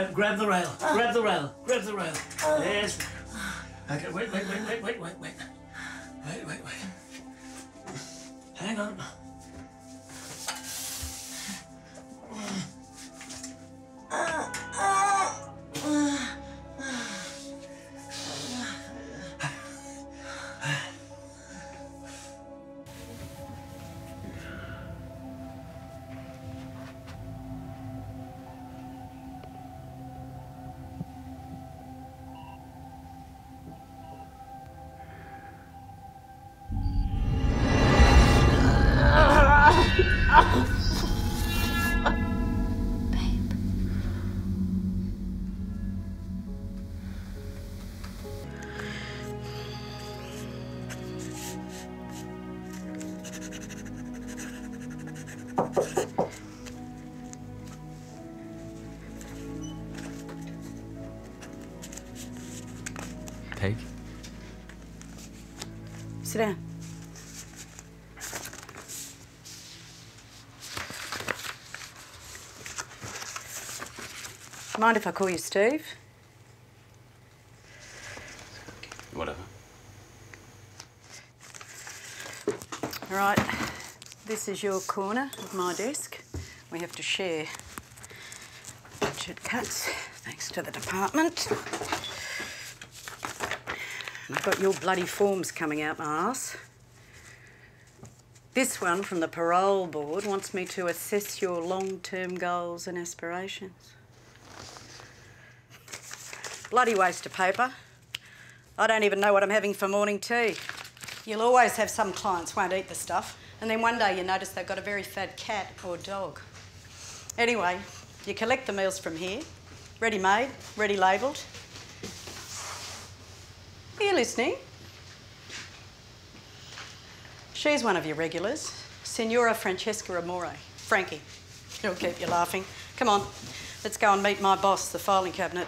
Grab, ah. grab the rail. Grab the rail. Grab the rail. Yes. Okay, wait, wait, wait, wait, wait, wait, wait. Wait, wait, wait. Hang on. Mind if I call you Steve? Whatever. All right, this is your corner of my desk. We have to share budget cuts, thanks to the department. And I've got your bloody forms coming out my arse. This one from the parole board wants me to assess your long-term goals and aspirations. Bloody waste of paper. I don't even know what I'm having for morning tea. You'll always have some clients won't eat the stuff, and then one day you notice they've got a very fat cat or dog. Anyway, you collect the meals from here, ready made, ready labelled. Are you listening? She's one of your regulars, Signora Francesca Amore. Franky. She'll keep you laughing. Come on, let's go and meet my boss, the filing cabinet.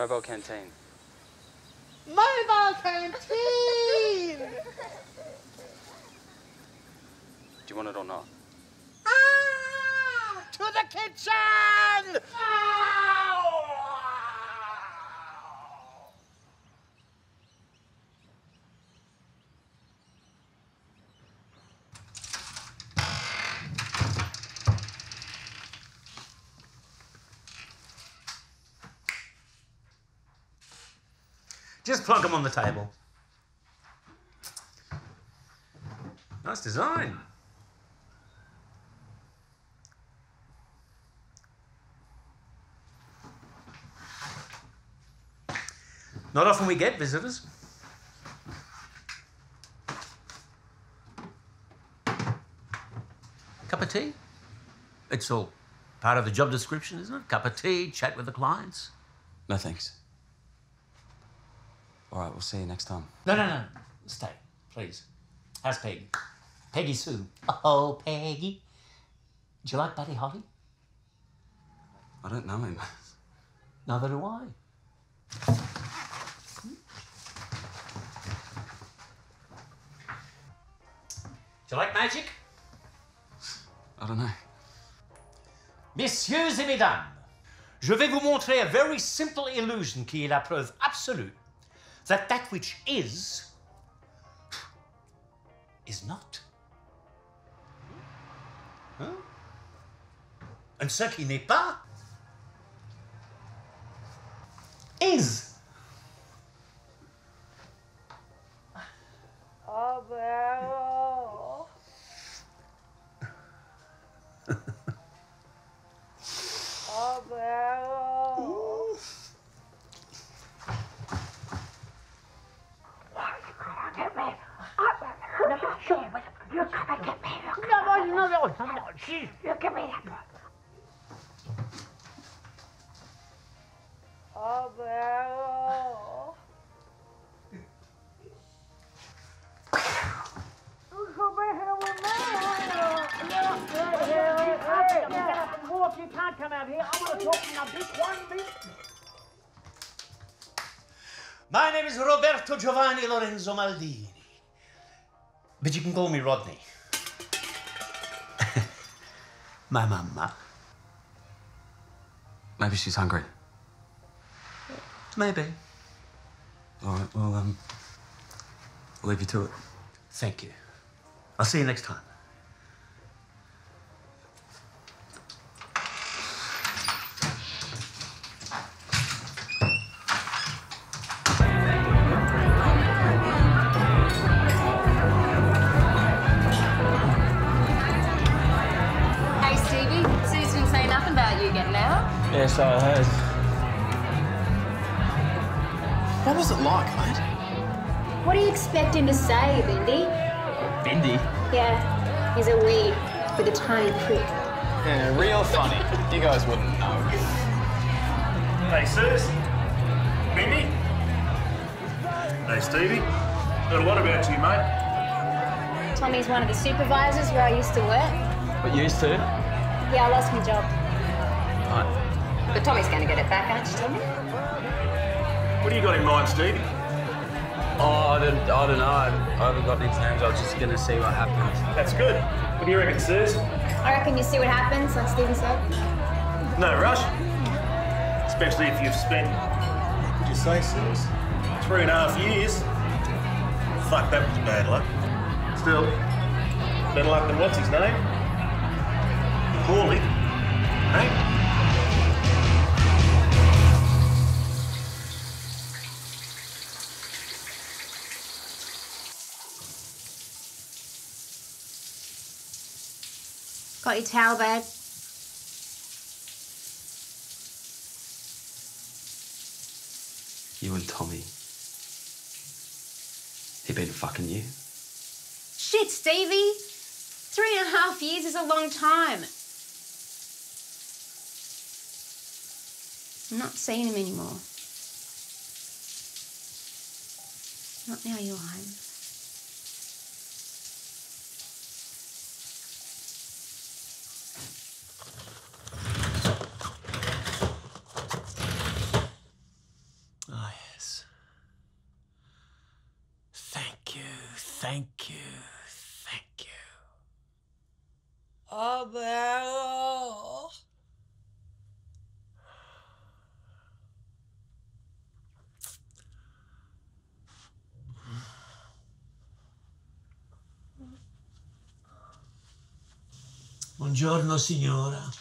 Mobile canteen. Mobile canteen! Do you want it or not? Ah, to the kitchen! Just plonk them on the table. Nice design. Not often we get visitors. Cup of tea? It's all part of the job description, isn't it? Cup of tea, chat with the clients. No thanks. We'll see you next time. No, no, no. Stay, please. How's Peggy? Peggy Sue. Oh, Peggy. Do you like Buddy Holly? I don't know him. Neither do I. Do you like magic? I don't know. Messieurs et mesdames, je vais vous montrer a very simple illusion qui est la preuve absolue that that which is is not. Hein? And ce qui n'est pas is. Roberto Giovanni Lorenzo Maldini. But you can call me Rodney. My mama. Maybe she's hungry. Maybe. All right, well, um, I'll leave you to it. Thank you. I'll see you next time. Funny. You guys wouldn't know. Hey, Sus. Mindy. Hey, Stevie. Heard a lot about you, mate. Tommy's one of the supervisors where I used to work. But used to? Yeah, I lost my job. Right. But Tommy's going to get it back, aren't you, Tommy? What do you got in mind, Stevie? Oh, I don't, I don't know. I haven't got any plans. I was just going to see what happens. That's good. What do you reckon, Sus? I reckon you see what happens, like Steven said. No rush. Especially if you've spent, what'd you say, Sus? Three and a half years. Fuck, that was bad luck. Still, better luck than what's his name? Corley. Towel bag? You and Tommy. He been fucking you? Shit, Stevie! Three and a half years is a long time. I'm not seeing him anymore. Not now you're home. Thank you. Thank you. Abel. Buongiorno, signora.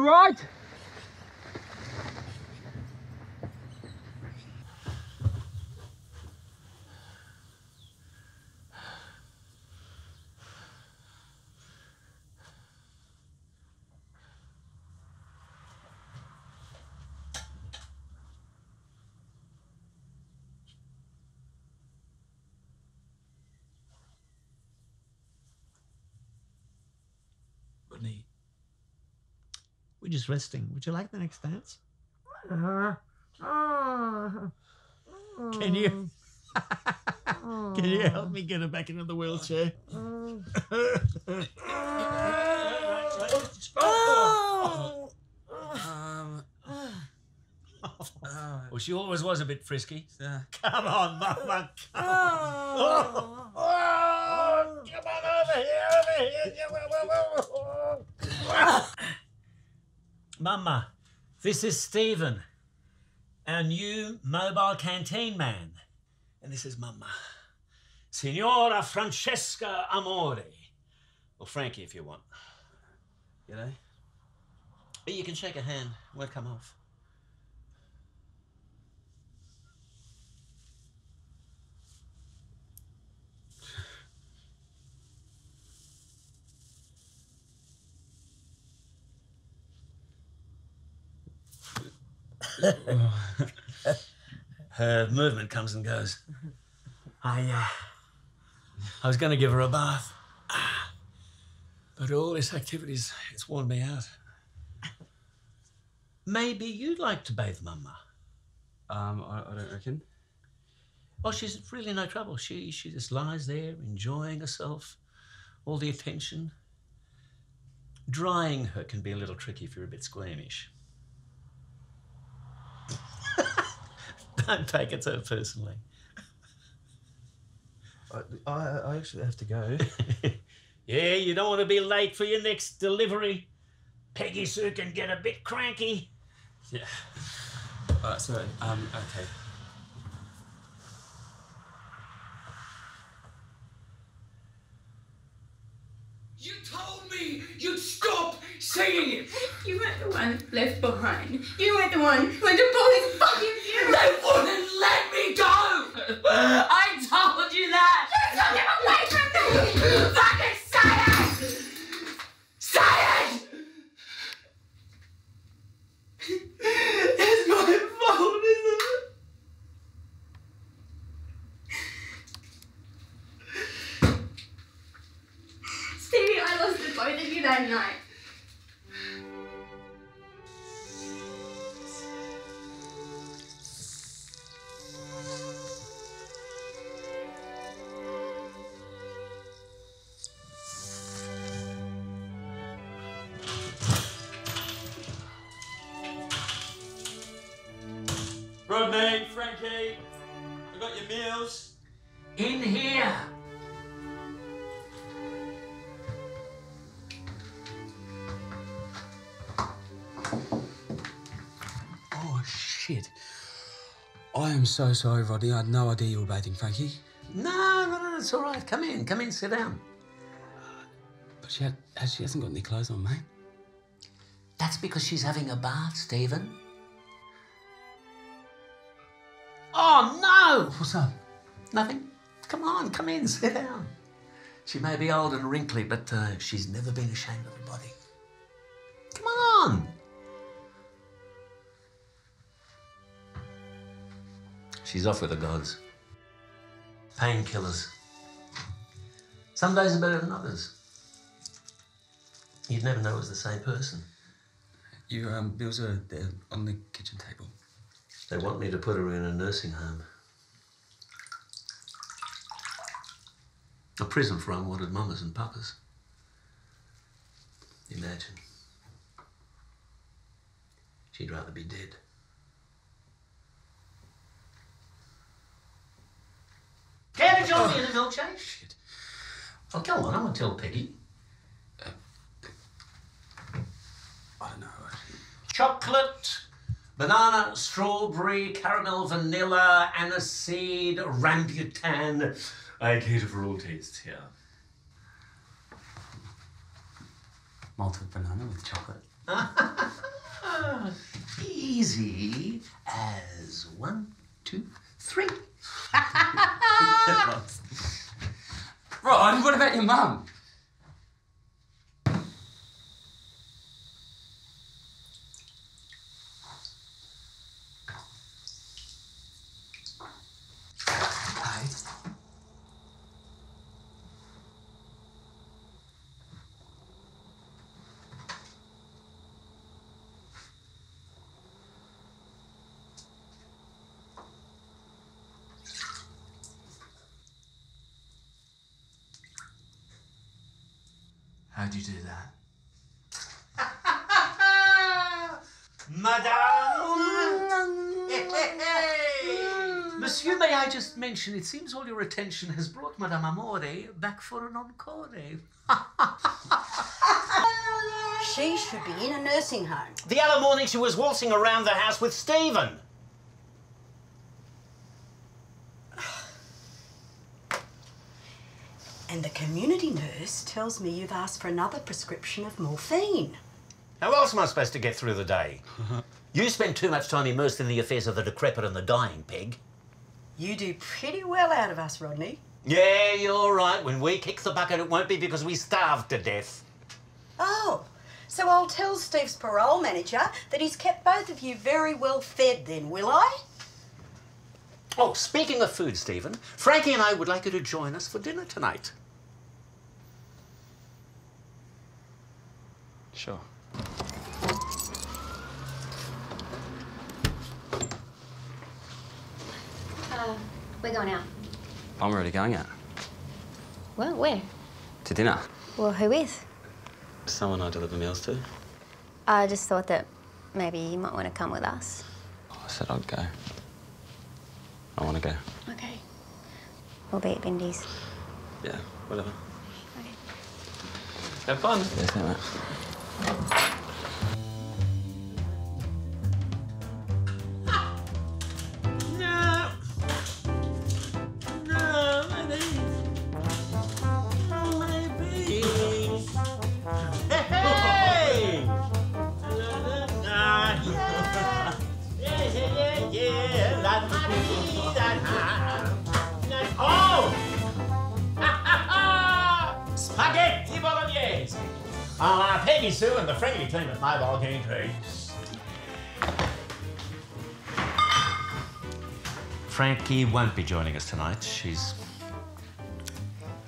You right? Rodney, we're resting. Would you like the next dance? Can you? Can you help me get her back into the wheelchair? Um, well, she always was a bit frisky. uh, Come on, Mama. Come on. Oh, come on over here, over here. Mama, this is Stephen, our new mobile canteen man. And this is Mama, Signora Francesca Amore. Or Franky, if you want. G'day. But you can shake a hand, won't come off. Her movement comes and goes. I, uh, I was going to give her a bath, but all this activities, it's worn me out. Maybe you'd like to bathe Mama. Um, I, I don't reckon. Oh, she's really no trouble. She she just lies there enjoying herself, all the attention. Drying her can be a little tricky if you're a bit squeamish. Don't take it so personally. I, I, I actually have to go. Yeah, you don't want to be late for your next delivery. Peggy Sue can get a bit cranky. yeah. All right, sorry. Um, okay. You told me you'd saying it. You weren't the one left behind. You weren't the one who had to pull his fucking funeral. They wouldn't let me go. I told you that. You took him away from me. Fucking say it. Say it. It's my fault, isn't it? Stevie, I lost the both of you that night. I am so sorry, Rodney. I had no idea you were bathing, Franky. No, no, no, it's all right. Come in, come in, sit down. But she, had, she hasn't got any clothes on, mate. That's because she's having a bath, Stephen. Oh, no! What's up? Nothing. Come on, come in, sit down. She may be old and wrinkly, but uh, she's never been ashamed of her body. She's off with the gods. Painkillers. Some days are better than others. You'd never know it was the same person. Your um, bills are there on the kitchen table. They want me to put her in a nursing home. A prison for unwanted mamas and papas. Imagine. She'd rather be dead. Care to join me in a milkshake? Shit. Oh, go on, I'm gonna tell Peggy. I don't know. Chocolate, banana, strawberry, caramel, vanilla, aniseed, rambutan. I cater for all tastes here. Malted banana with chocolate. Easy as one, two, three. Rod, what about your mum? Hey. How'd you do that? Madame! Monsieur, may I just mention, it seems all your attention has brought Madame Amore back for an encore. She should be in a nursing home. The other morning she was waltzing around the house with Stephen. And the community nurse tells me you've asked for another prescription of morphine. How else am I supposed to get through the day? you spend too much time immersed in the affairs of the decrepit and the dying, Peg. You do pretty well out of us, Rodney. Yeah, you're right. When we kick the bucket, it won't be because we starved to death. Oh, so I'll tell Steve's parole manager that he's kept both of you very well fed then, will I? Oh, speaking of food, Stephen, Franky and I would like you to join us for dinner tonight. Sure. We're going out. I'm already going out. Well, where? To dinner. Well, who with? Someone I deliver meals to. I just thought that maybe you might want to come with us. Oh, I said I'd go. I want to go. Okay. We'll be at Bindy's. Yeah, whatever. Okay. Have fun. Yeah, mate. Sue and the friendly team at Mobile Guarantee. Franky won't be joining us tonight. She's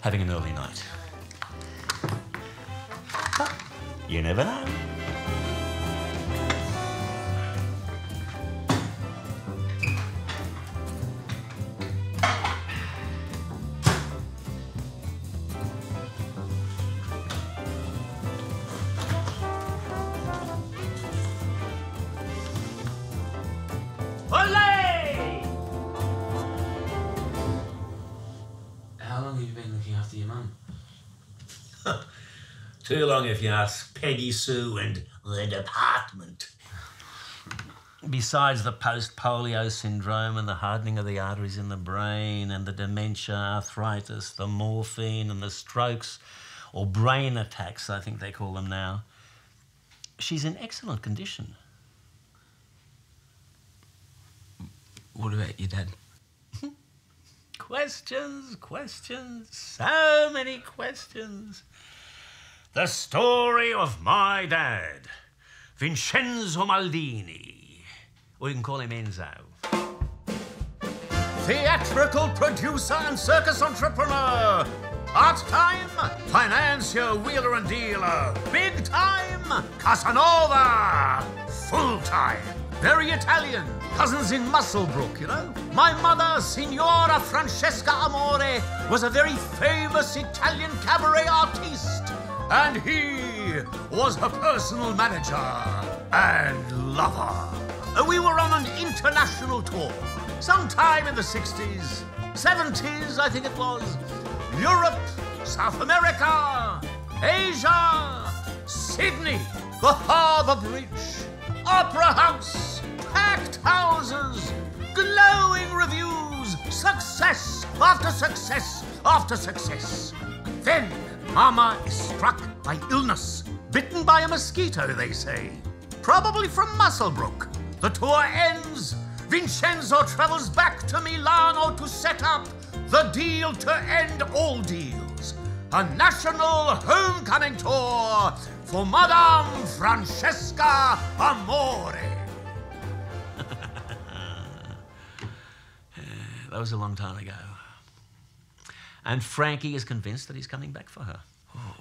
having an early night. But you never know. Long if you ask Peggy Sue and the department. Besides the post polio syndrome and the hardening of the arteries in the brain and the dementia, arthritis, the morphine and the strokes, or brain attacks, I think they call them now, she's in excellent condition. What about your dad? Questions, questions, so many questions. The story of my dad, Vincenzo Maldini. Or you can call him Enzo. Theatrical producer and circus entrepreneur. Part time, financier, wheeler and dealer. Big time, Casanova. Full time, very Italian. Cousins in Muswellbrook, you know. My mother, Signora Francesca Amore, was a very famous Italian cabaret artiste. And he was her personal manager and lover. We were on an international tour, sometime in the 60s, 70s, I think it was. Europe, South America, Asia, Sydney, the Harbour Bridge, Opera House, packed houses, glowing reviews, success after success after success. Then Mama is struck by illness, bitten by a mosquito, they say. Probably from Muswellbrook. The tour ends. Vincenzo travels back to Milano to set up the deal to end all deals. A national homecoming tour for Madame Francesca Amore. that was a long time ago. And Franky is convinced that he's coming back for her.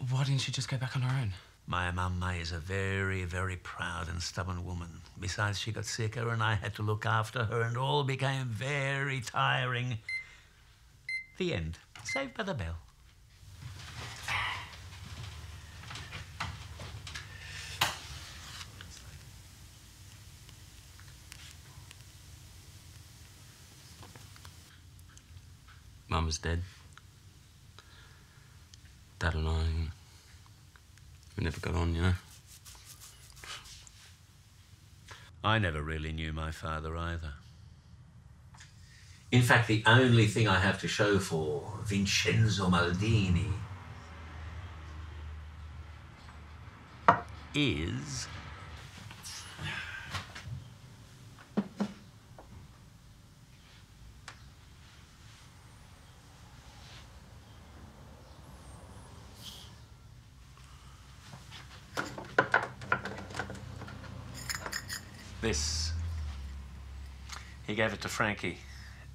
Why didn't she just go back on her own? My mum May is a very, very proud and stubborn woman. Besides, she got sicker and I had to look after her, and all became very tiring. The end. Saved by the bell. Mum was dead. Dad and I, we never got on, you know. I never really knew my father either. In fact, the only thing I have to show for Vincenzo Maldini is this. He gave it to Franky,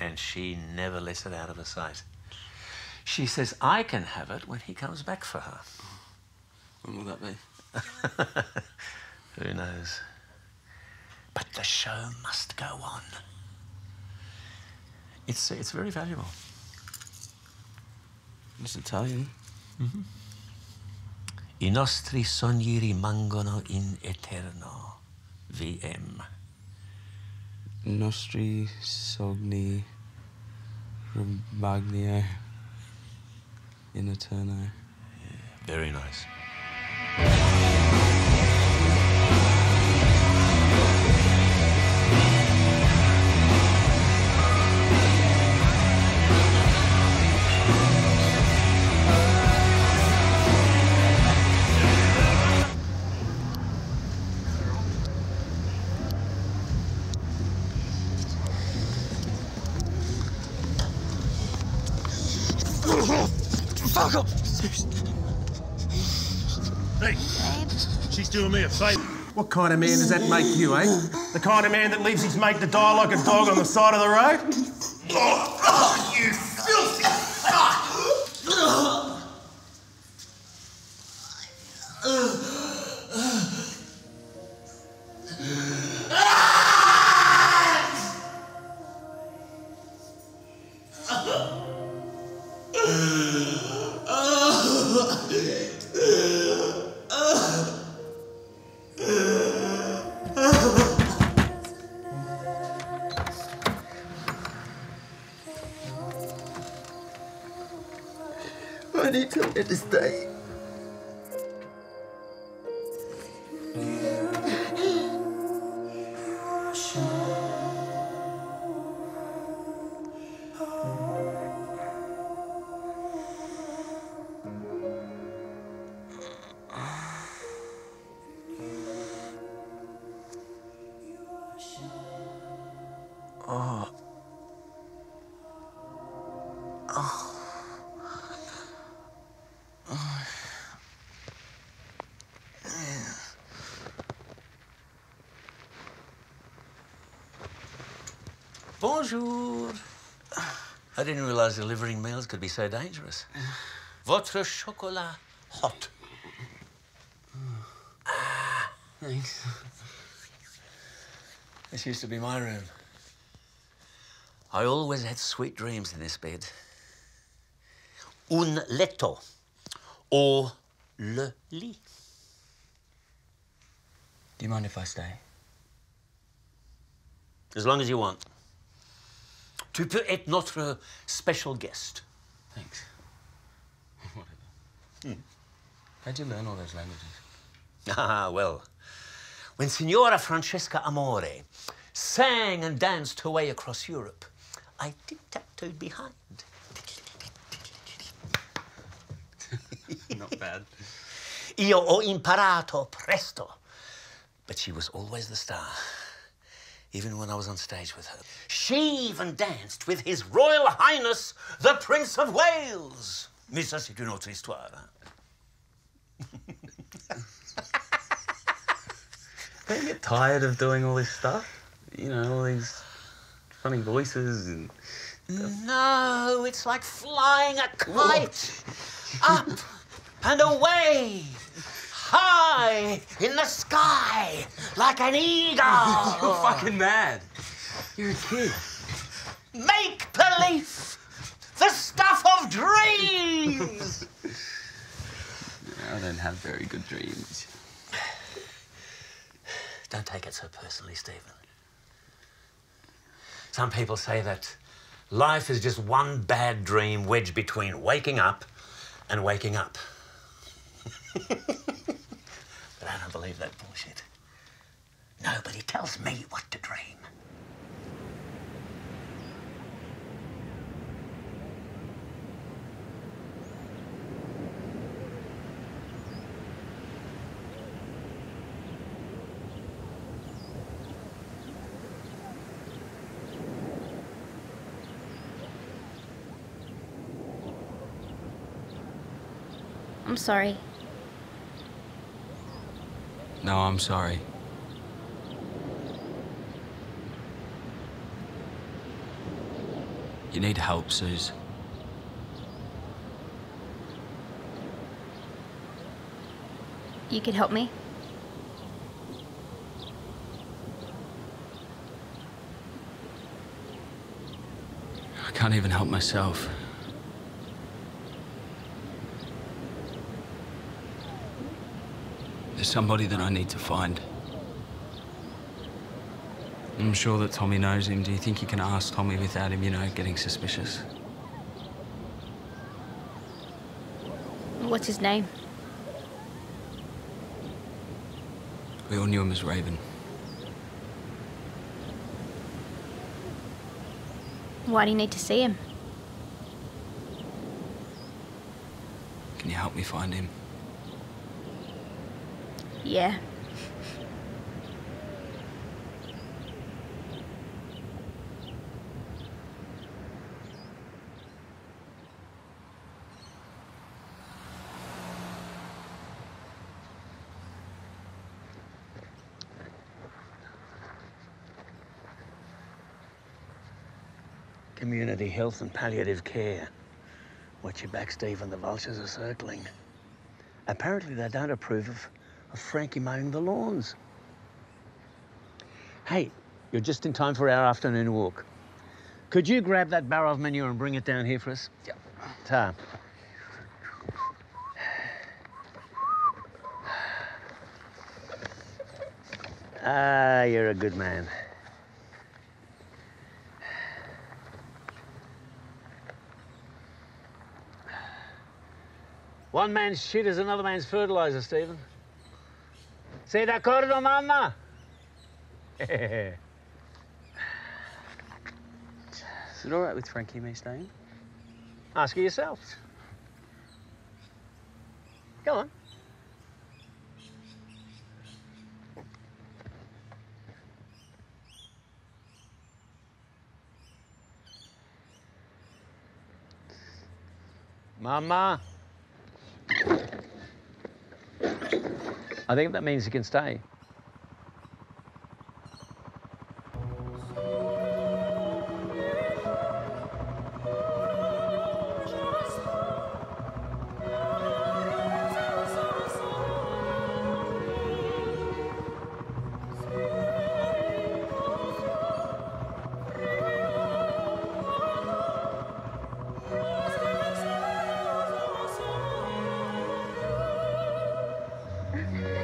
and she never lets it out of her sight. She says I can have it when he comes back for her. When will that be? Who knows? But the show must go on. It's, it's very valuable. It's Italian. Mhm. I nostri sogni rimangono in eterno. VM. Nostri sogni rimagnio in eterno. Very nice. What kind of man does that make you, eh? The kind of man that leaves his mate to die like a dog on the side of the road? Bonjour. I didn't realize delivering meals could be so dangerous. Votre chocolat hot. Ah, Thanks. This used to be my room. I always had sweet dreams in this bed. Un letto. Or le lit. Do you mind if I stay? As long as you want. Tu peux être notre special guest. Thanks. Whatever. How'd you learn all those languages? Ah, well. When Signora Francesca Amore sang and danced her way across Europe, I tic-tac-toed behind. Not bad. Io ho imparato presto. But she was always the star, even when I was on stage with her. She even danced with His Royal Highness, the Prince of Wales. Mais ça, c'est une autre histoire. Don't you get tired of doing all this stuff? You know, all these funny voices and. No, it's like flying a kite. Up and away. High in the sky like an eagle. You're fucking mad. You're a kid. Make believe. The stuff of dreams. I don't have very good dreams. Don't take it so personally, Stephen. Some people say that life is just one bad dream wedged between waking up and waking up. but I don't believe that bullshit. Nobody tells me what to dream. I'm sorry. No, I'm sorry. You need help, Suze. You could help me? I can't even help myself. There's somebody that I need to find. I'm sure that Tommy knows him. Do you think you can ask Tommy without him, you know, getting suspicious? What's his name? We all knew him as Raven. Why do you need to see him? Can you help me find him? Yeah. Community health and palliative care. Watch your back, Stephen. The vultures are circling. Apparently, they don't approve of, of Franky mowing the lawns. Hey, you're just in time for our afternoon walk. Could you grab that barrel of manure and bring it down here for us? Yep. Ta. Ah, you're a good man. One man's shit is another man's fertilizer, Stephen. Sei d'accordo, mamma? Is it all right with Franky me staying? Ask her yourself. Go on. Mama. I think that means you can stay.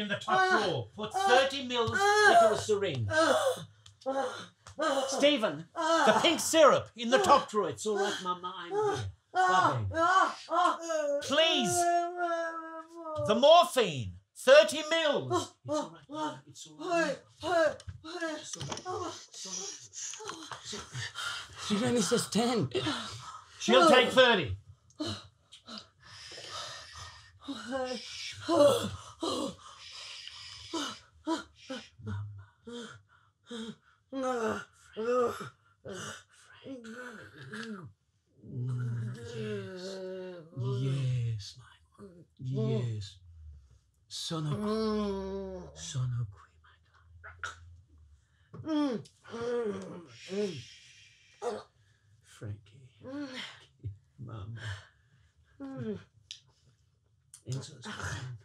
in the top ah, drawer. Put ah, 30 mils ah, into a syringe. Stephen, the pink syrup in the top drawer. It's all right, Mama. I'm here. Bobby. Please. The morphine. 30 mils. It's all right, Mama. It's all right. She only says 10. She'll take 30. Yes, my Yes. Son of Son of Franky. Mama. Enzo's coming.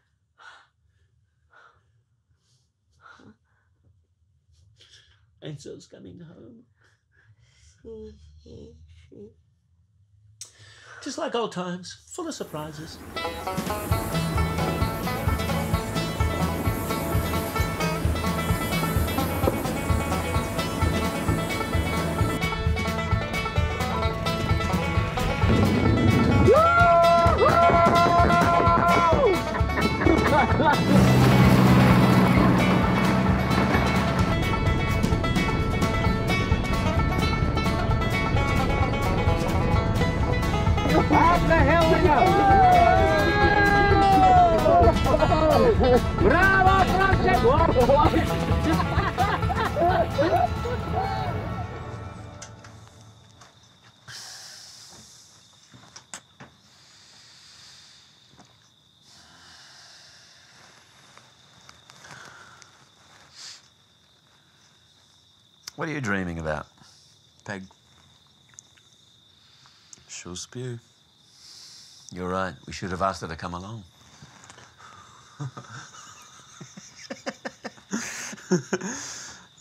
Enzo's coming home. Just like old times, full of surprises. Spew. You're right. We should have asked her to come along.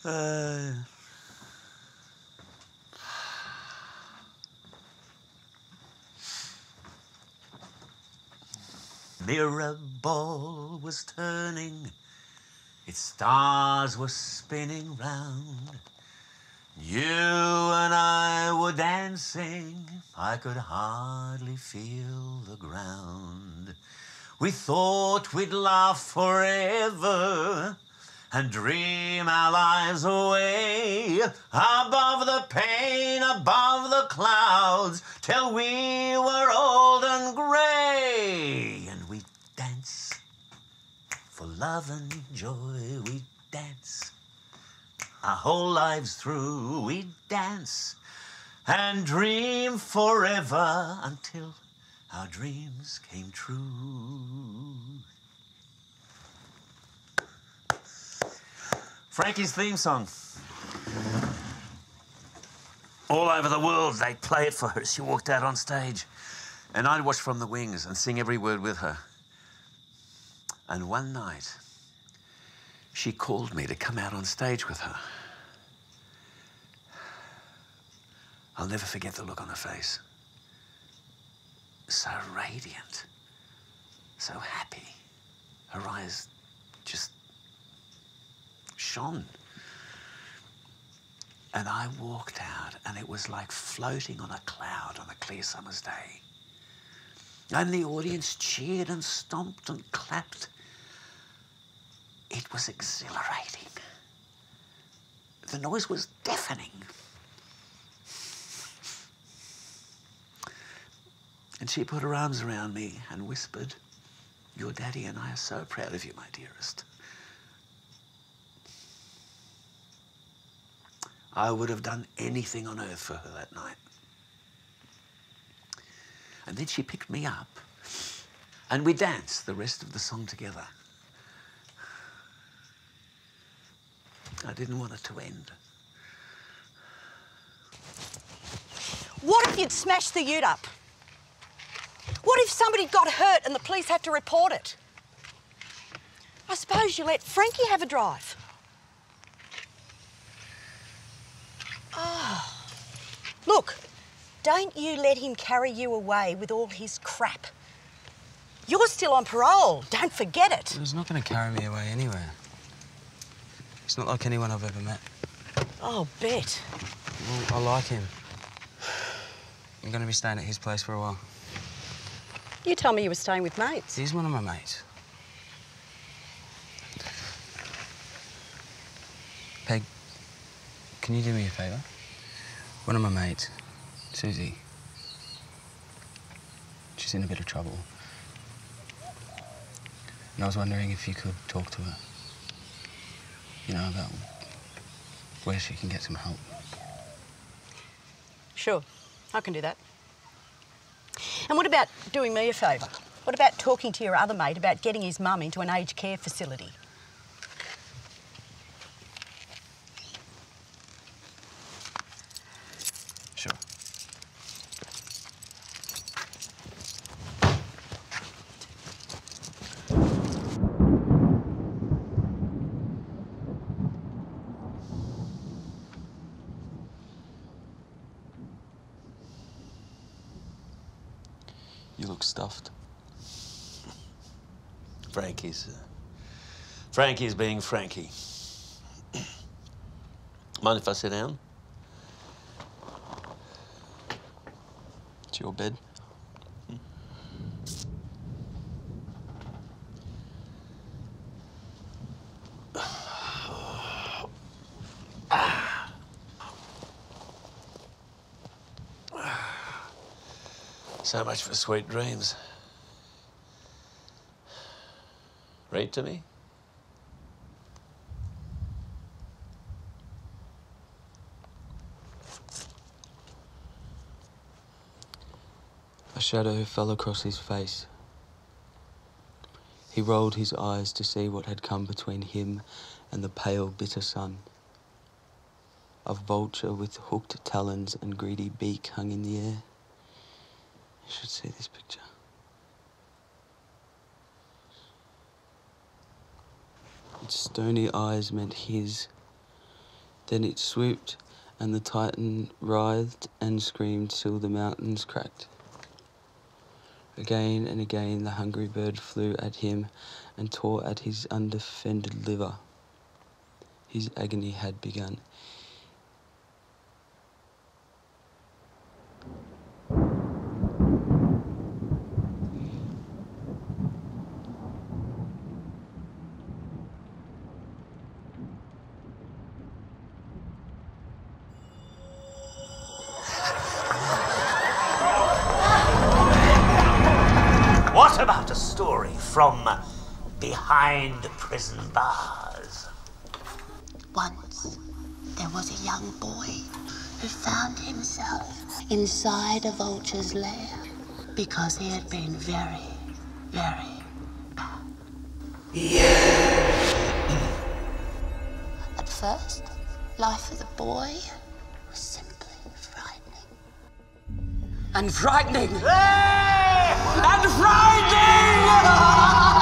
Uh, mirror ball was turning, its stars were spinning round. You and I were dancing, I could hardly feel the ground. We thought we'd laugh forever and dream our lives away above the pain, above the clouds, till we were old and grey. And we dance for love and joy we dance. Our whole lives through we'd dance and dream forever until our dreams came true. Franky's theme song. All over the world, they'd play it for her as she walked out on stage. And I'd watch from the wings and sing every word with her. And one night, she called me to come out on stage with her. I'll never forget the look on her face. So radiant, so happy. Her eyes just shone. And I walked out, and it was like floating on a cloud on a clear summer's day. And the audience cheered and stomped and clapped. It was exhilarating. The noise was deafening. And she put her arms around me and whispered, Your daddy and I are so proud of you, my dearest. I would have done anything on earth for her that night. And then she picked me up and we danced the rest of the song together. I didn't want it to end. What if you'd smashed the ute up? What if somebody got hurt and the police had to report it? I suppose you let Franky have a drive. Oh. Look, don't you let him carry you away with all his crap. You're still on parole. Don't forget it. He's not going to carry me away anywhere. He's not like anyone I've ever met. Oh, bet. Well, I like him. I'm going to be staying at his place for a while. You told me you were staying with mates. He's one of my mates. Peg, can you do me a favour? One of my mates, Susie, she's in a bit of trouble. And I was wondering if you could talk to her. You know, about where she can get some help. Sure, I can do that. And what about doing me a favour? What about talking to your other mate about getting his mum into an aged care facility? Sure. You look stuffed. Franky's. Uh, Franky's being Franky. Mind if I sit down? It's your bed. So much for sweet dreams. Read to me? Shadow fell across his face. He rolled his eyes to see what had come between him and the pale, bitter sun. A vulture with hooked talons and greedy beak hung in the air. You should see this picture. Its stony eyes met his. Then it swooped, and the titan writhed and screamed till the mountains cracked. Again and again the hungry bird flew at him and tore at his undefended liver. His agony had begun. Prison bars. Once, there was a young boy who found himself inside a vulture's lair because he had been very, very At first, life for the boy was simply frightening. And frightening! And frightening!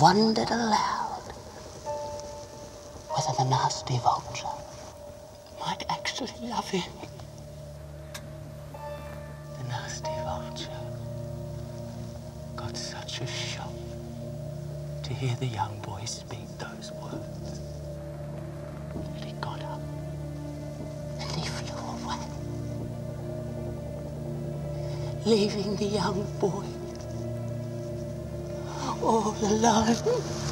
wondered aloud whether the nasty vulture might actually love him. The nasty vulture got such a shock to hear the young boy speak those words that he got up and he flew away, leaving the young boy Oh, all alone.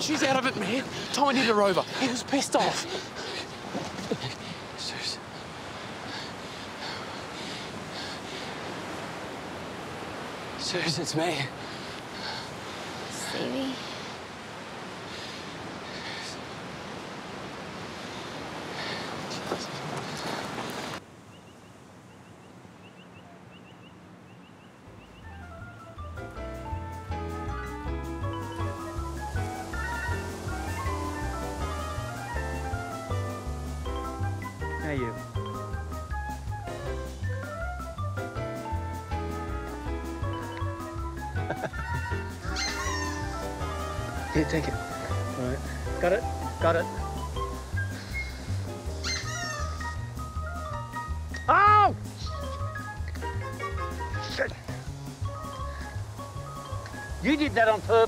She's out of it, man. Tommy hit her over. He was pissed off. It's me.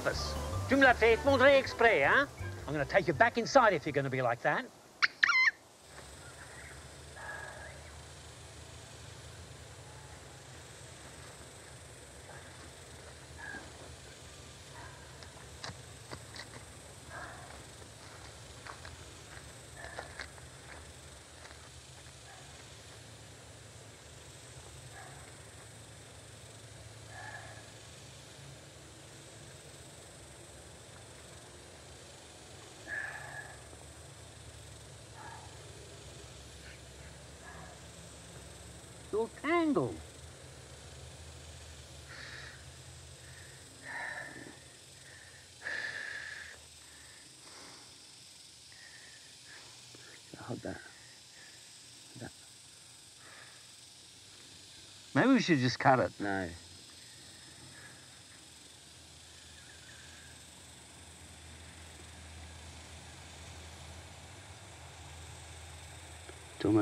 On. Tu me l'as fait effondrer exprès, hein? I'm going to take you back inside if you're going to be like that. You're tangled. Hold that. that. Maybe we should just cut it. No.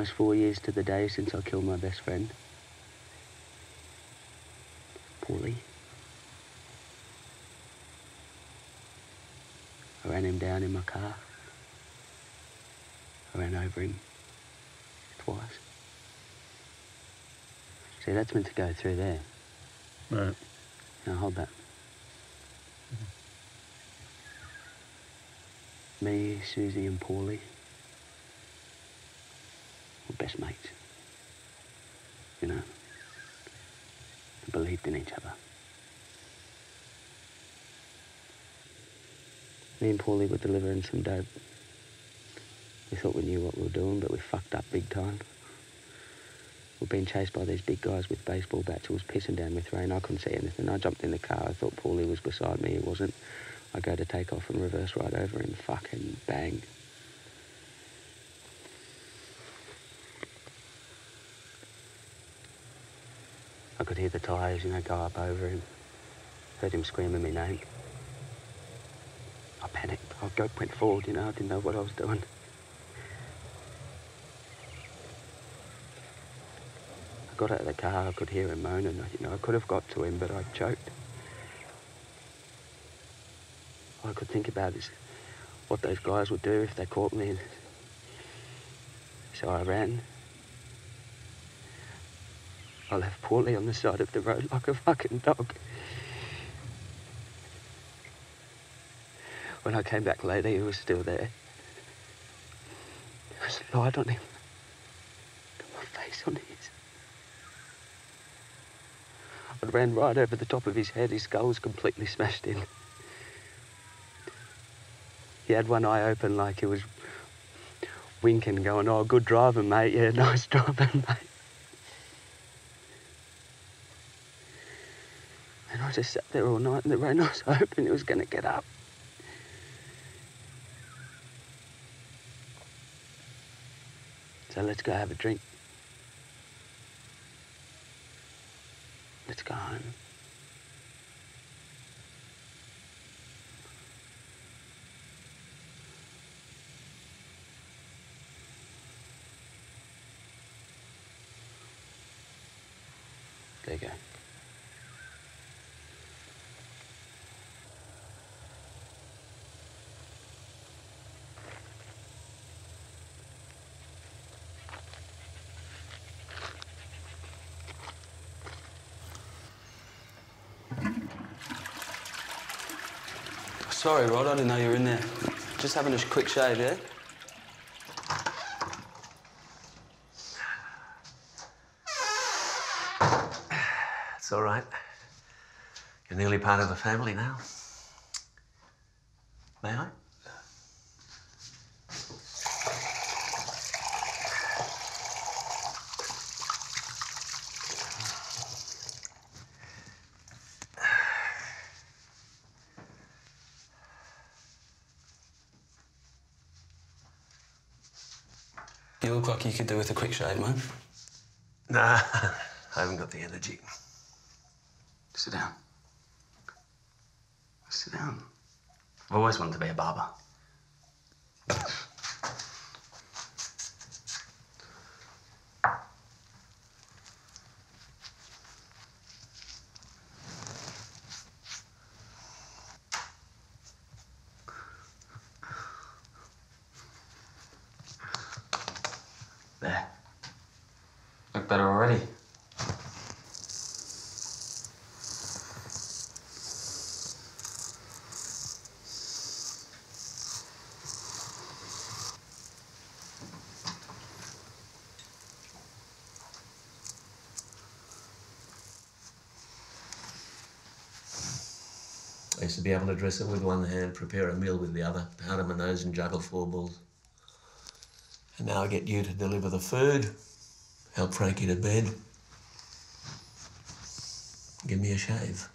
Almost four years to the day since I killed my best friend. Paulie. I ran him down in my car. I ran over him twice. See, that's meant to go through there. Right. Now hold that. Mm-hmm. Me, Susie, and Paulie. Best mates. You know, they believed in each other. Me and Paulie were delivering some dope. We thought we knew what we were doing, but we fucked up big time. We're being chased by these big guys with baseball bats. It was pissing down with rain. I couldn't see anything. I jumped in the car. I thought Paulie was beside me. He wasn't. I go to take off and reverse right over him. Fucking bang. Could hear the tyres, you know, go up over him. Heard him screaming my name. I panicked. I went forward, you know. I didn't know what I was doing. I got out of the car. I could hear him moaning. You know, I could have got to him, but I choked. All I could think about is what those guys would do if they caught me. So I ran. I left Paulie on the side of the road like a fucking dog. When I came back later, he was still there. There was light on him. Got my face on his. I ran right over the top of his head. His skull was completely smashed in. He had one eye open like he was winking, going, Oh, good driving, mate. Yeah, nice driving, mate. And I just sat there all night, and the rain I was hoping it was going to get up. So let's go have a drink. Let's go home. There you go. Sorry, Rod, I didn't know you were in there. Just having a quick shave, yeah? It's all right. You're nearly part of the family now. May I? Could do with a quick shave, man. Nah, I haven't got the energy. Sit down. Sit down. I've always wanted to be a barber. There. Look better already. I used to be able to dress it with one hand, prepare a meal with the other, powder my nose and juggle four balls. And now I get you to deliver the food, help Franky to bed, give me a shave.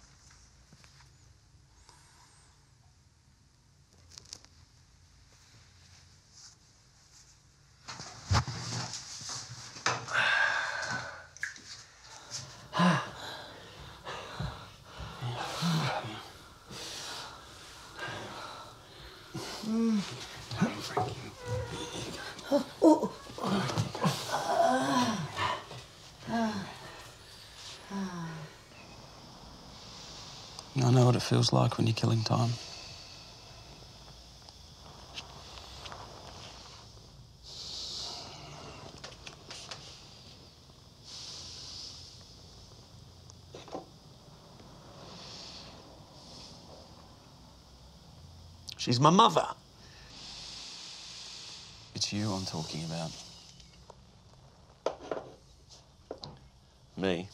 It feels like when you're killing time. She's my mother. It's you I'm talking about. Me?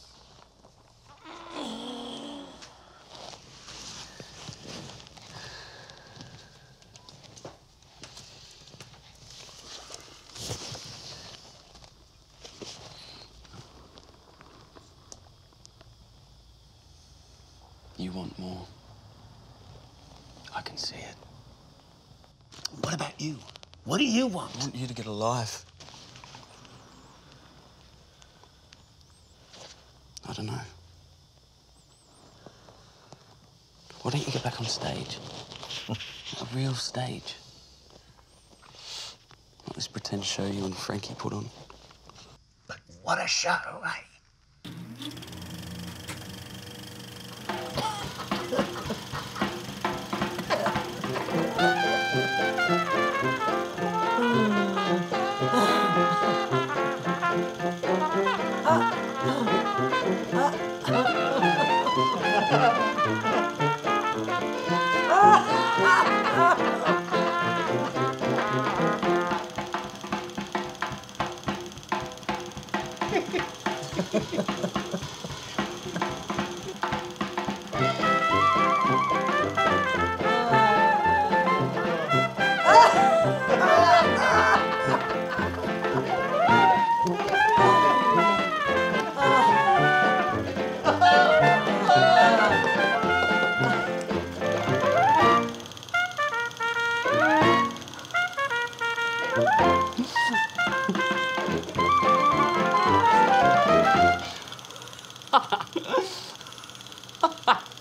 You want more. I can see it. What about you? What do you want? I want you to get a life. I don't know. Why don't you get back on stage? a real stage. Not this pretend show you and Franky put on. But what a show, eh?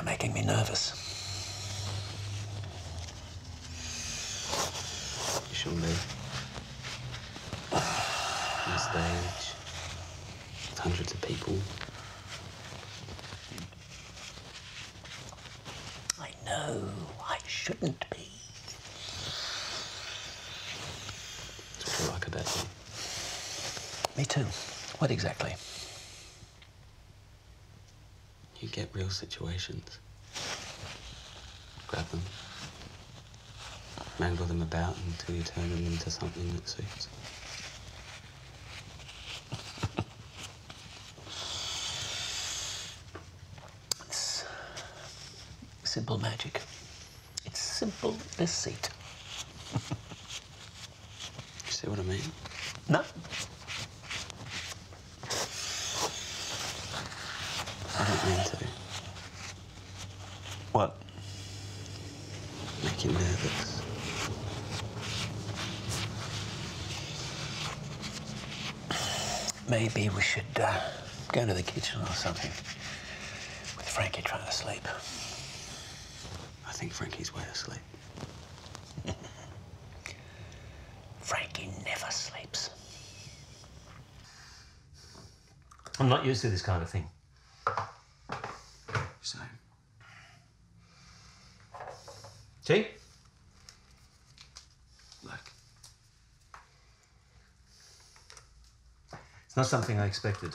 You're making me nervous. You shouldn't be. On stage, with hundreds of people. I know. I shouldn't be. That's what I like about you. Me too. What exactly? You get real situations, grab them, mangle them about until you turn them into something that suits. It's simple magic. It's simple deceit. You see what I mean? No. I don't mean to. What? Make you nervous. Maybe we should uh, go to the kitchen or something. With Franky trying to sleep. I think Franky's way asleep. Franky never sleeps. I'm not used to this kind of thing. Same. See? Look. It's not something I expected.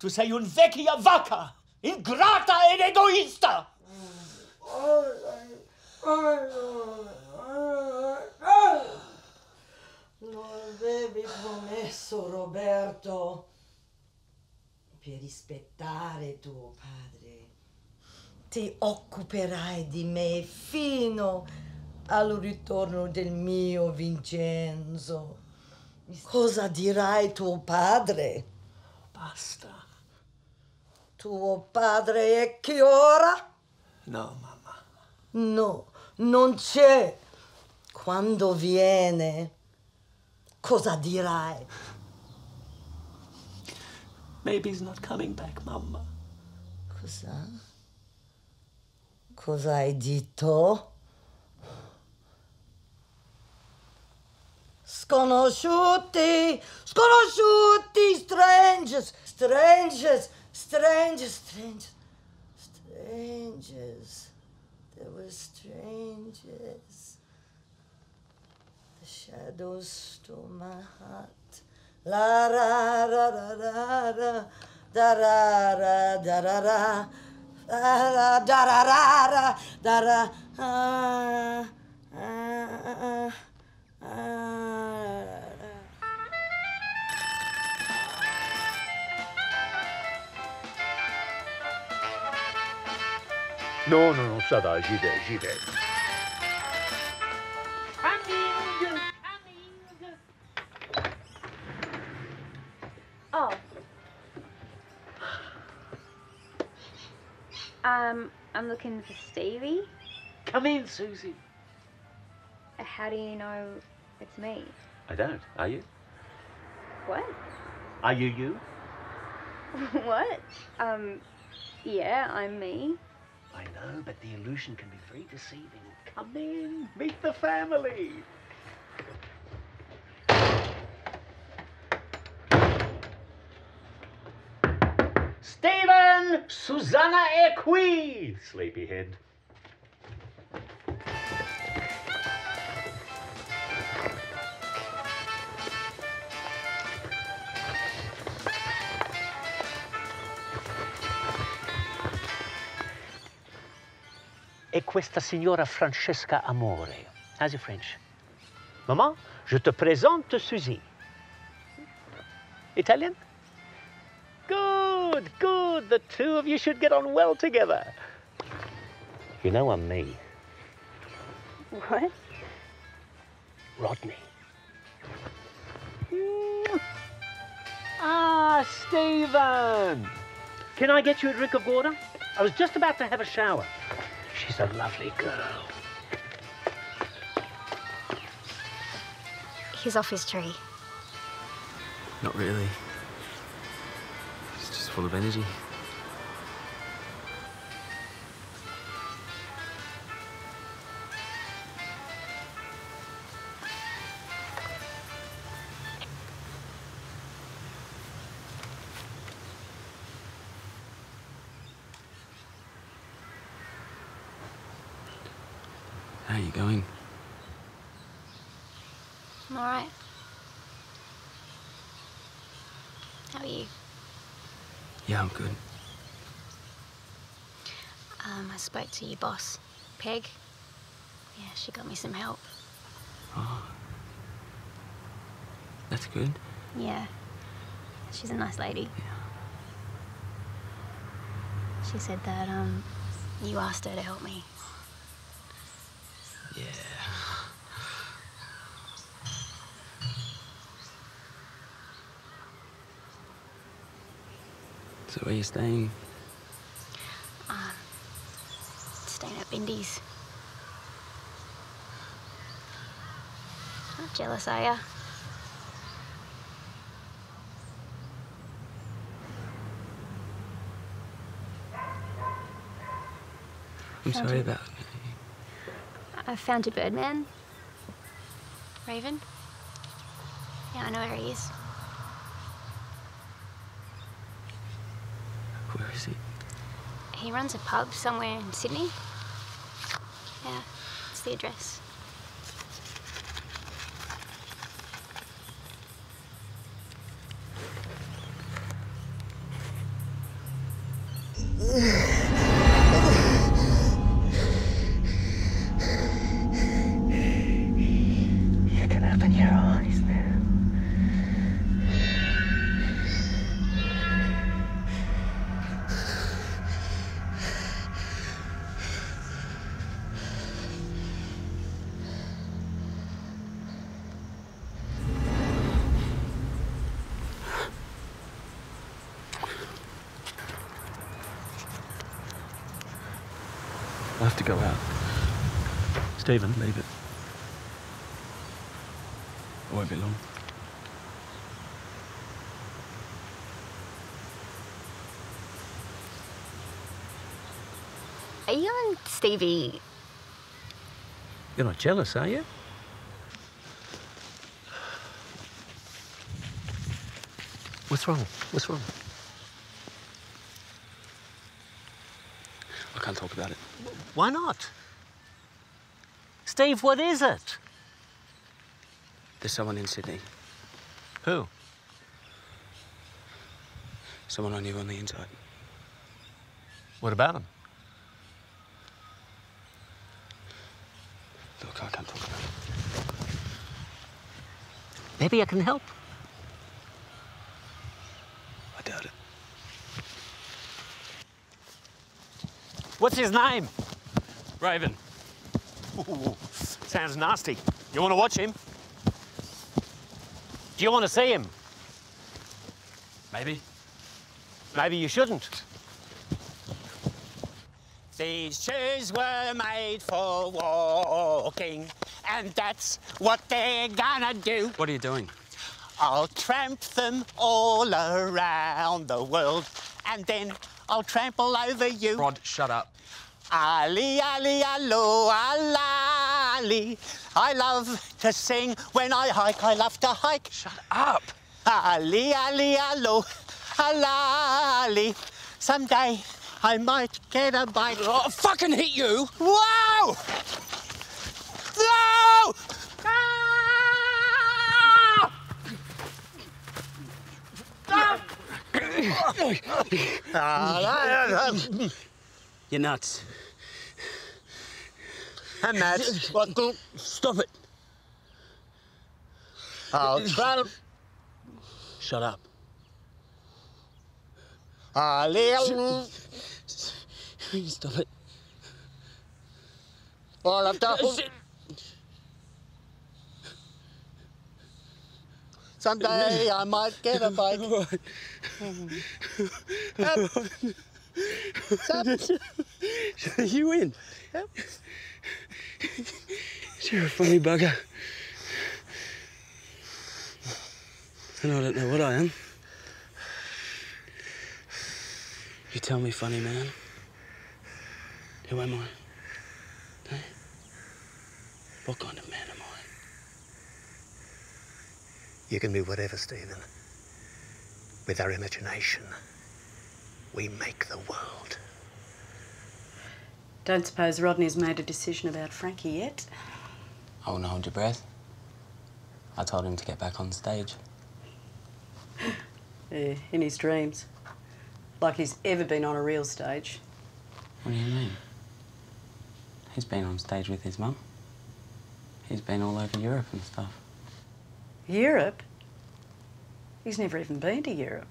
Tu sei un vecchia vacca, ingrata ed egoista! Lo avevi promesso, Roberto, per rispettare tuo padre. Ti occuperai di me fino al ritorno del mio Vincenzo. Cosa dirai tuo padre? Basta. Tuo padre è che ora? No, mamma. No, non c'è. Quando viene, cosa dirai? Maybe he's not coming back, mamma. Cosa? Cosa hai detto? Sconosciuti, sconosciuti, strangers, strangers, strangers, strangers, strangers. There were strangers. The shadows stole my heart. La ra ra ra ra ra, da ra ra da ra ra, da ra da ra ra, da ra. ah, ah, ah, ah. Non, non, non, ça va, j'y vais, j'y vais. Oh. Um, I'm looking for Stevie. Come in, Susie. How do you know it's me? I don't. Are you? What? Are you you? what? Um, yeah, I'm me. I know, but the illusion can be very deceiving. Come in, meet the family. Stephen, Susanna è qui, sleepyhead. E questa signora Francesca Amore. How's your French? Maman, je te présente Susie. Italian? Good, good. The two of you should get on well together. You know I'm me, What? Rodney. Ah, Stephen! Can I get you a drink of water? I was just about to have a shower. She's a lovely girl. He's off his tree. Not really. He's just full of energy. To your boss, Peg. Yeah, she got me some help. Oh. That's good. Yeah. She's a nice lady. She said that, um, you asked her to help me. Yeah. So where you staying? Um, staying. Not jealous, are ya? I'm Found sorry you. about. I found your Birdman. Raven. Yeah, I know where he is. Where is he? He runs a pub somewhere in Sydney. Yeah, it's the address. Stephen. Leave it. I won't be long. Are you and Stevie? You're not jealous, are you? What's wrong? What's wrong? I can't talk about it. Why not? Steve, what is it? There's someone in Sydney. Who? Someone I knew on the inside. What about him? Look, I can't talk about it. Maybe I can help. I doubt it. What's his name? Raven. Ooh, sounds nasty. You want to watch him? Do you want to see him? Maybe. Maybe you shouldn't. These shoes were made for walking, and that's what they're gonna do. What are you doing? I'll tramp them all around the world, and then I'll trample over you. Rod, shut up. Ali, Ali, allo, I love to sing when I hike. I love to hike. Shut up. Ali, Ali, allo, alali. Someday I might get a bite. I'll fucking hit you. Whoa! No! Ah! You're nuts. I'm mad. What? Go. Stop it. I'll try to. Shut up. Uh, Ali, Stop it. all the. Someday I might get a bite. you win. You're a funny bugger. And I don't know what I am. You tell me, funny man. Who am I? Hey? What kind of man am I? You can be whatever, Stephen. With our imagination, we make the world. Don't suppose Rodney's made a decision about Franky yet? I wouldn't hold your breath. I told him to get back on stage. Yeah, in his dreams. Like he's ever been on a real stage. What do you mean? He's been on stage with his mum. He's been all over Europe and stuff. Europe? He's never even been to Europe.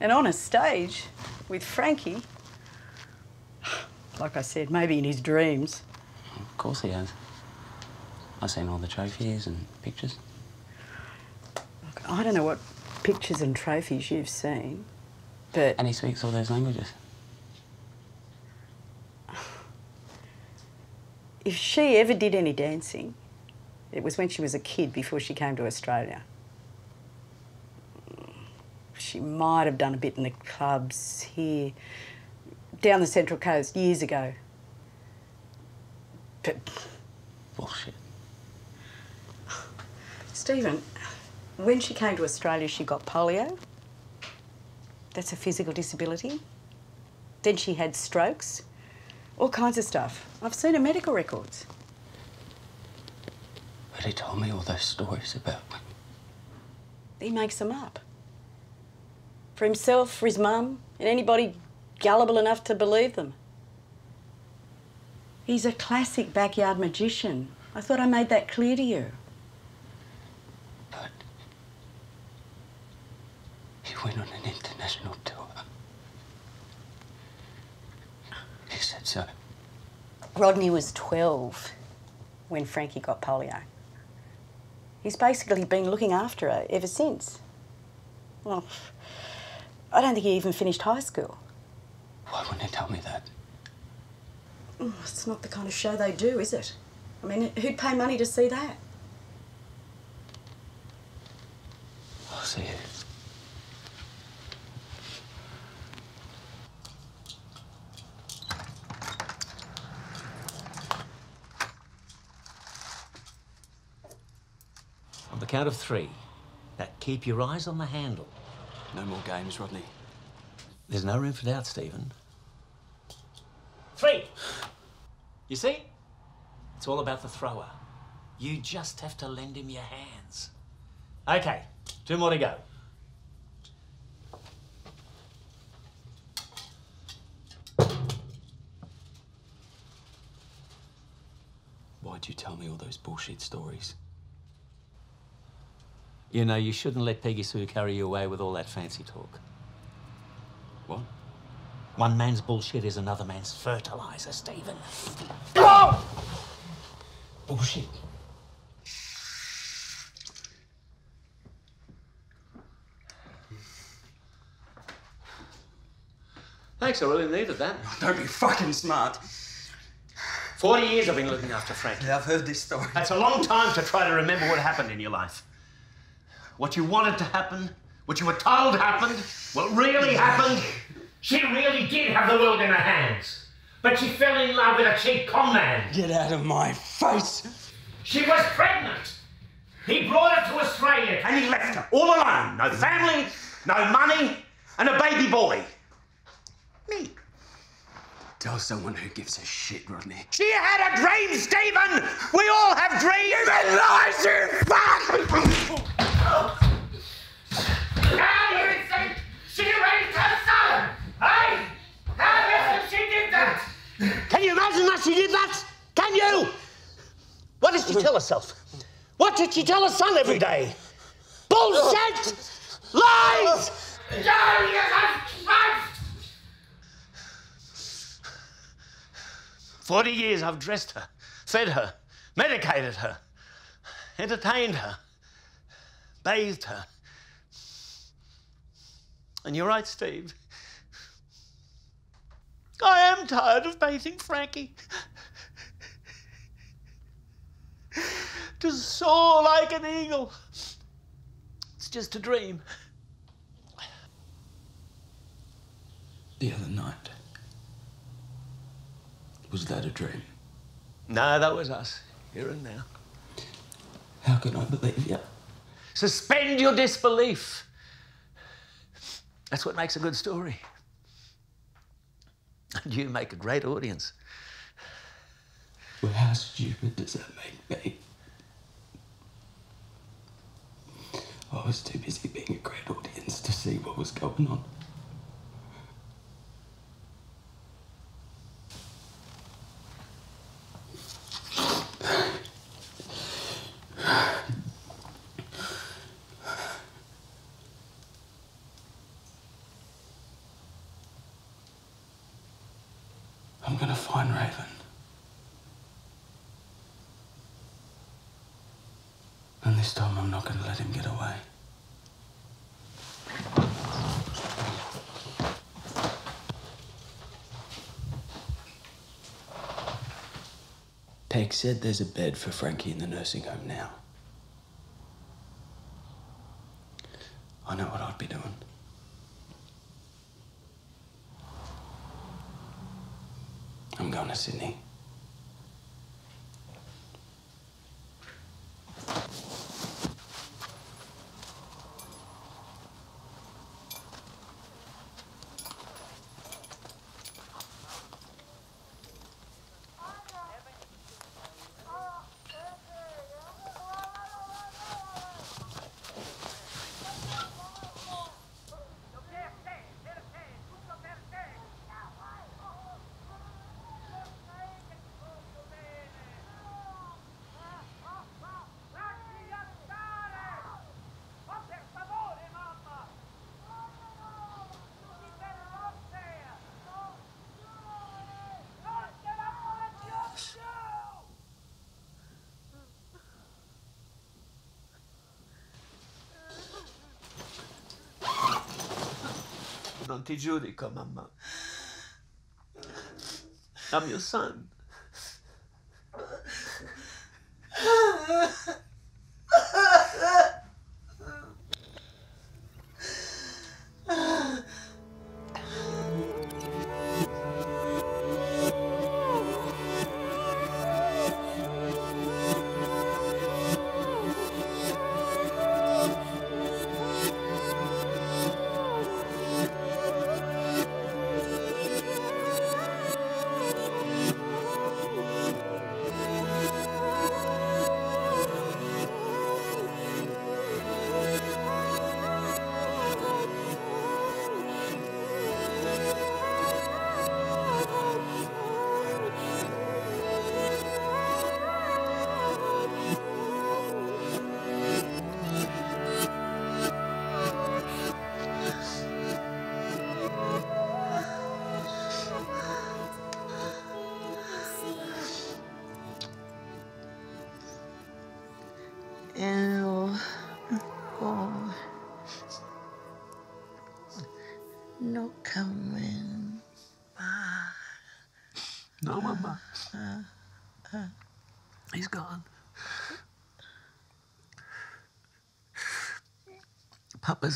And on a stage with Franky. Like I said, maybe in his dreams. Of course he has. I've seen all the trophies and pictures. Look, I don't know what pictures and trophies you've seen, but. And he speaks all those languages. If she ever did any dancing, it was when she was a kid before she came to Australia. She might have done a bit in the clubs here, down the Central Coast years ago. But Bullshit. Stephen, when she came to Australia, she got polio. That's a physical disability. Then she had strokes, all kinds of stuff. I've seen her medical records. But he told me all those stories about me. He makes them up. For himself, for his mum, and anybody gullible enough to believe them. He's a classic backyard magician. I thought I made that clear to you. But he went on an international tour. He said so. Rodney was 12 when Franky got polio. He's basically been looking after her ever since. Well, I don't think he even finished high school. Why wouldn't he tell me that? Oh, it's not the kind of show they do, is it? I mean, who'd pay money to see that? I'll see you. On the count of three, now keep your eyes on the handle. No more games, Rodney. There's no room for doubt, Stephen. Three. You see? It's all about the thrower. You just have to lend him your hands. Okay, two more to go. Why'd you tell me all those bullshit stories? You know, you shouldn't let Peggy Sue carry you away with all that fancy talk. What? One man's bullshit is another man's fertilizer, Stephen. Bullshit. Thanks, I really needed that. Don't be fucking smart. 40 years I've been looking after Frank. Yeah, I've heard this story. That's a long time to try to remember what happened in your life. What you wanted to happen, what you were told happened, what really happened. She really did have the world in her hands. But she fell in love with a cheap con man. Get out of my face! She was pregnant. He brought her to Australia and he left her all alone. No family, no money, and a baby boy. Me. Tell someone who gives a shit, Rodney. She had a dream, Stephen! We all have dreams! You lies, you fuck! Do you think she raised her son? Hey? How do you think she did that? Can you imagine that she did that? Can you? What did she tell herself? What did she tell her son every day? Bullshit! Lies! Forty years I've dressed her, fed her, medicated her, entertained her, bathed her. And you're right, Steve. I am tired of bathing Franky. To soar like an eagle. It's just a dream. The other night. Was that a dream? No, that was us, here and now. How can I believe you? Suspend your disbelief. That's what makes a good story. And you make a great audience. Well, how stupid does that make me? I was too busy being a great audience to see what was going on. I'm gonna find Raven. And this time I'm not gonna let him get away. Peg said there's a bed for Franky in the nursing home now. Non ti giudico, mamma. I'm your son.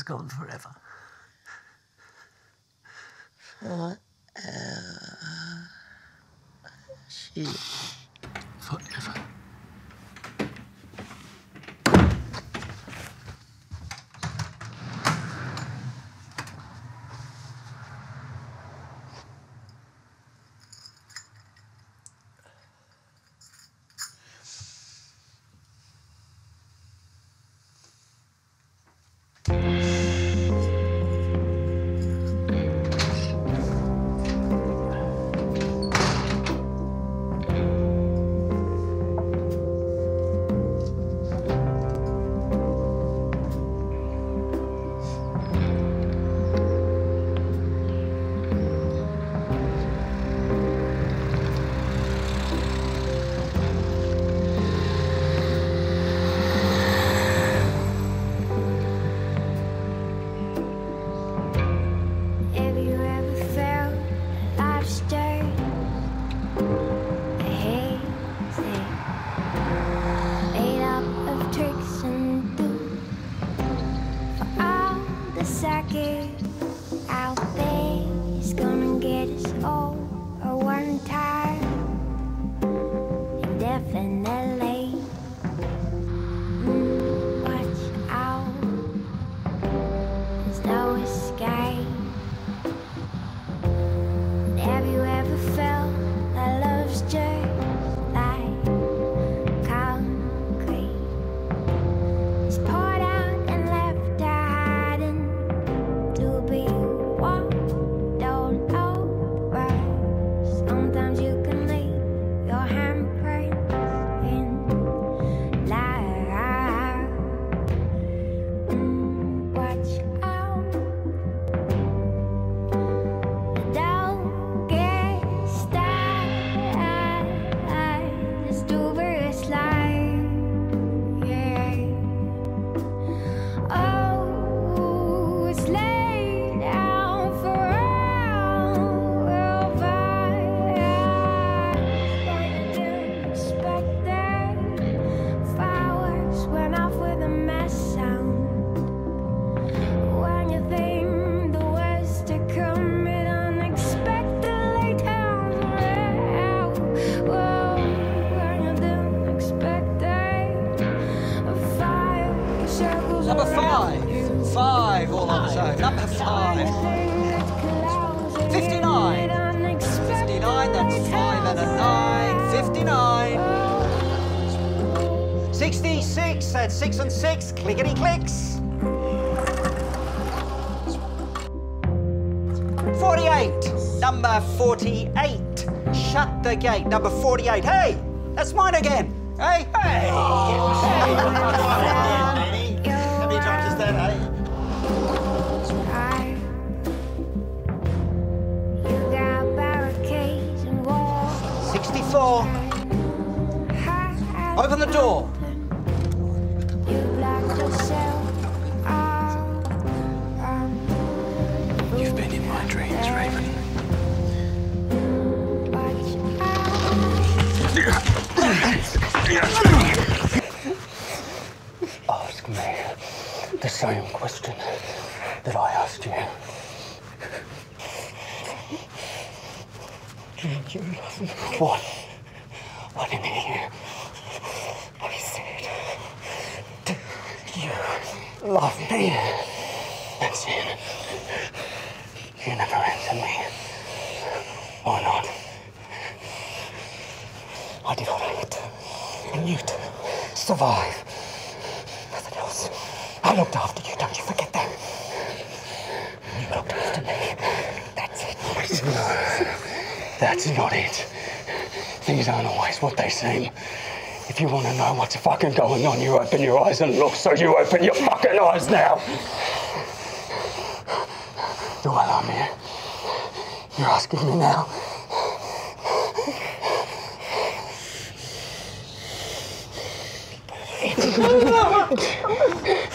Gone. Forever. Gate. Number 48. Hey, that's mine again. Hey, the same question that I asked you. Do you love me? What? I didn't hear you. I said, do you love me? That's it. You never answered me. Why not? I did what I had to. And you to survive. Looked after you, don't you forget that. You looked after me. That's it. No, that's not it. Things aren't always what they seem. If you want to know what's fucking going on, you open your eyes and look, so you open your fucking eyes now. Do I love you? You're asking me now?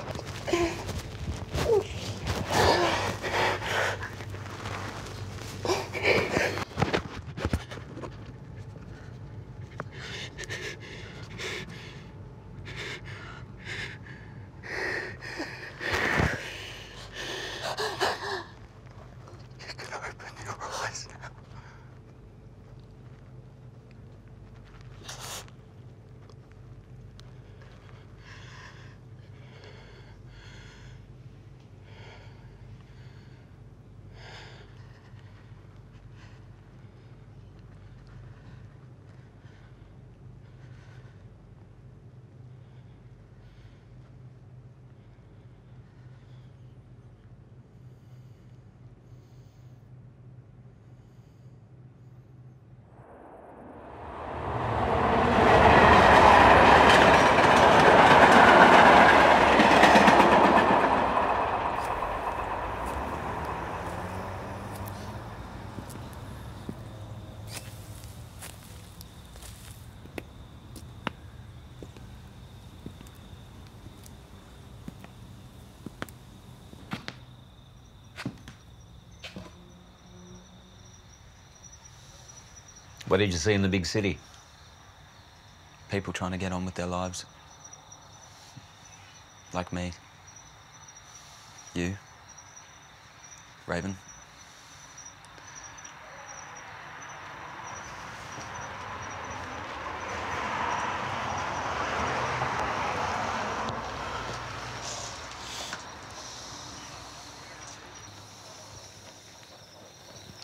did you see in the big city? People trying to get on with their lives. Like me. You. Raven.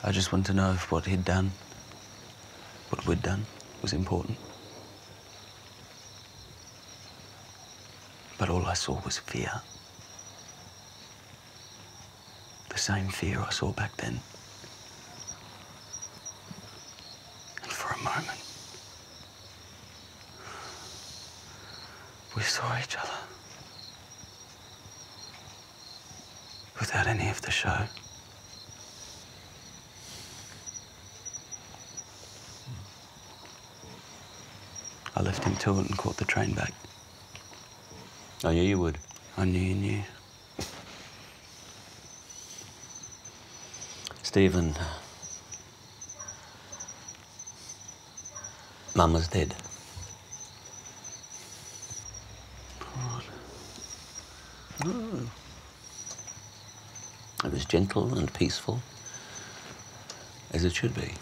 I just want to know if what he'd done, we'd done, was important. But all I saw was fear. The same fear I saw back then. And for a moment, we saw each other. Without any of the show. I left him to it and caught the train back. I knew you would. I knew you knew. Stephen. Mama's dead. Oh. It was gentle and peaceful, as it should be.